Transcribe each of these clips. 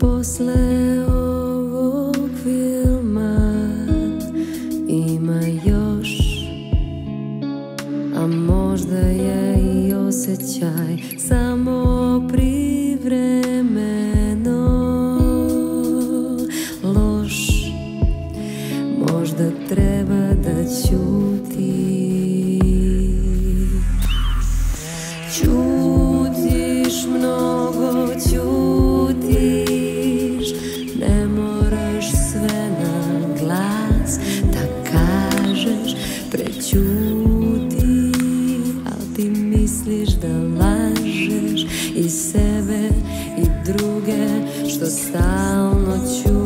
Posle ovog filma ima još A možda je i osjećaj samo privremeno. Loš, možda treba down, not you.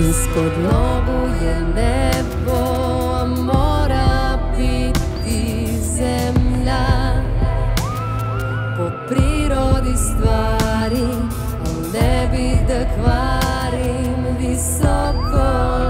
Ispod nogu je nebo, a mora biti zemlja. Po prirodi stvari, al ne bi da kvarim Visoko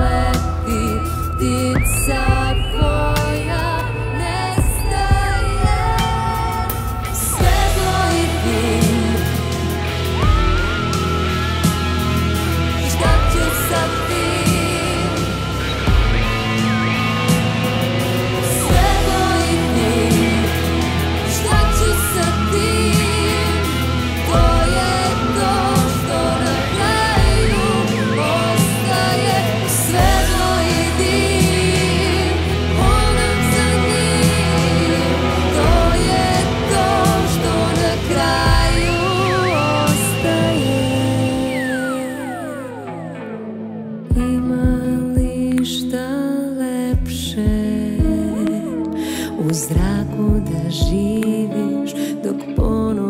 u zraku da živiš dok ponovno